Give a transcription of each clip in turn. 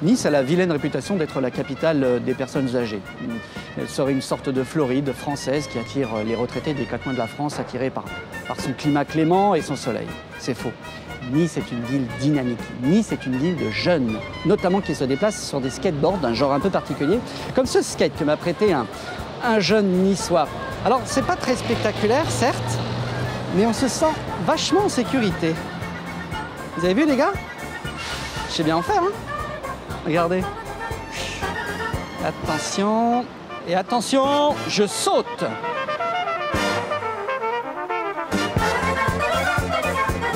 Nice a la vilaine réputation d'être la capitale euh, des personnes âgées. Elle serait une sorte de Floride française qui attire euh, les retraités des quatre coins de la France attirés par, par son climat clément et son soleil. C'est faux. Nice est une ville dynamique. Nice est une ville de jeunes, notamment qui se déplacent sur des skateboards d'un genre un peu particulier, comme ce skate que m'a prêté un, un jeune niçois. Alors, c'est pas très spectaculaire, certes, mais on se sent vachement en sécurité. Vous avez vu, les gars? Je sais bien en faire, hein? Regardez. Attention. Et attention, je saute.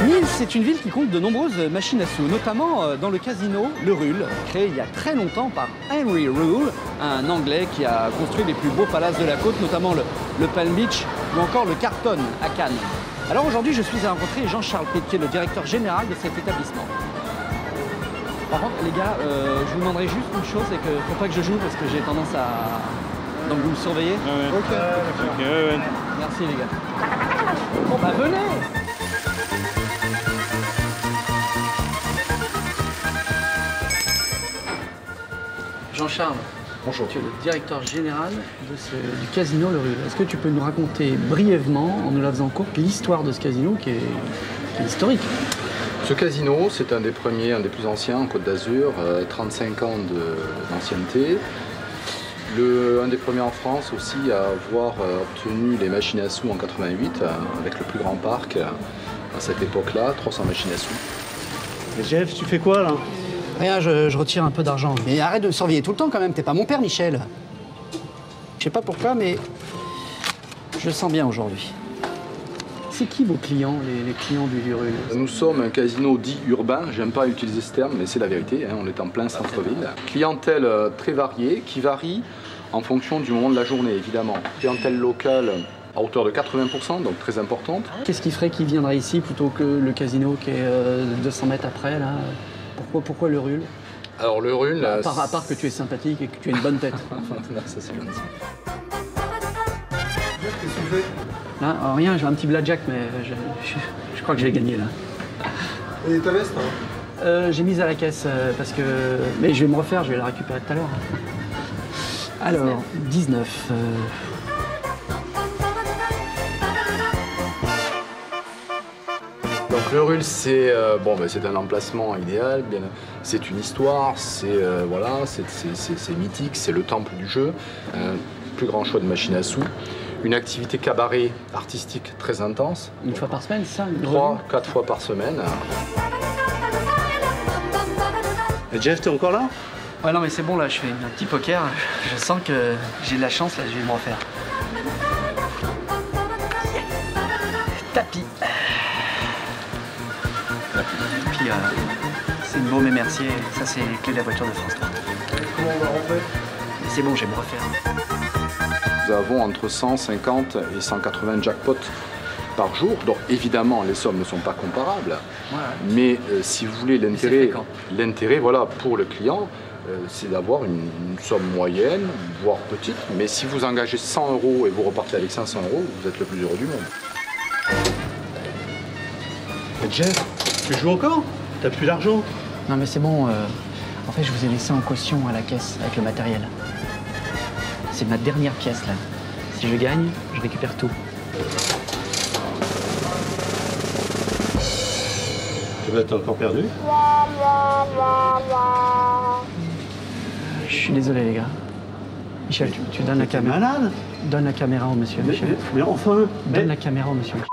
Nice c'est une ville qui compte de nombreuses machines à sous, notamment euh, dans le casino Le Ruhl, créé il y a très longtemps par Henry Ruhl, un Anglais qui a construit les plus beaux palaces de la côte, notamment le, le Palm Beach ou encore le Carton à Cannes. Alors aujourd'hui, je suis à rencontrer Jean-Charles Pétier, le directeur général de cet établissement. Par contre, les gars, euh, je vous demanderai juste une chose, c'est que faut pas que je joue parce que j'ai tendance à. Donc vous me surveillez Ok. Ok, ouais, ouais. Merci les gars. Bon bah venez Jean-Charles, Bonjour. tu es le directeur général de ce- du casino Le Ruhl. Est-ce que tu peux nous raconter brièvement, en nous la faisant courte, l'histoire de ce casino qui est, qui est historique? Ce casino, c'est un des premiers, un des plus anciens en Côte d'Azur, euh, 35 ans de- d'ancienneté. Le- un des premiers en France aussi à avoir euh, obtenu les machines à sous en 88, euh, avec le plus grand parc euh, à cette époque-là, 300 machines à sous. Et Jeff, tu fais quoi là? Rien, je, je retire un peu d'argent. Mais arrête de me surveiller tout le temps quand même, t'es pas mon père Michel. Je sais pas pourquoi, mais je le sens bien aujourd'hui. C'est qui vos clients, les, les clients du Lurul Nous sommes un casino dit urbain, j'aime pas utiliser ce terme, mais c'est la vérité, hein, on est en plein centre-ville. Clientèle euh, très variée, qui varie en fonction du moment de la journée, évidemment. Clientèle locale à hauteur de 80%, donc très importante. Qu'est-ce qui ferait qu'il viendrait ici plutôt que le casino qui est euh, 200 mètres après là? Pourquoi, pourquoi le Rul Alors le rune, à part, à part que tu es sympathique et que tu as une bonne tête. ça c'est gentil. Là, euh, rien, j'ai un petit blackjack, mais je, je- je crois que j'ai gagné là. Et ta veste hein Euh, j'ai mis à la caisse euh, parce que. Mais je vais me refaire, je vais la récupérer tout à l'heure. Alors, 19. euh, Donc le rule c'est euh, bon, ben, c'est un emplacement idéal, bien, c'est une histoire, c'est euh, voilà, c'est- mythique, c'est le temple du jeu, un plus grand choix de machines à sous, une activité cabaret artistique très intense, une fois par semaine, ça trois, quatre fois par semaine. Et Jeff, t'es encore là? Ouais, non, mais c'est bon là, je fais un petit poker. Je sens que j'ai de la chance là, je vais me refaire. Tapis. Puis, euh, c'est une baume et Mercier. Ça, c'est les clés de la voiture de France 3. Comment on va rentrer? C'est bon, je vais me refaire. Nous avons entre 150 et 180 jackpots par jour, donc évidemment les sommes ne sont pas comparables, Voilà. mais euh, si vous voulez l'intérêt, voilà, pour le client, euh, c'est d'avoir une, une somme moyenne, voire petite, mais si vous engagez 100 euros et vous repartez avec 500 euros, vous êtes le plus heureux du monde. Jeff, tu joues encore T'as plus d'argent? Non, mais c'est bon. euh, en fait, je vous ai laissé en caution à la caisse avec le matériel. C'est ma dernière pièce là. Si je gagne, je récupère tout. Tu vas être encore perdu? Je suis désolé, les gars. Michel, tu, tu donnes la caméra. malade? Donne la caméra au monsieur. mais, Michel. mais- mais enfin mais- Donne la caméra au monsieur. Michel.